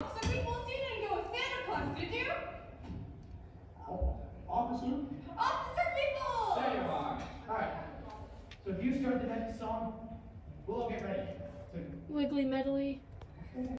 So Beaples, so you didn't go with Santa Claus, did you? Oh, officer? Officer Beaples! There you are. Alright. So if you start the next song, we'll all get ready. So Wiggly medley.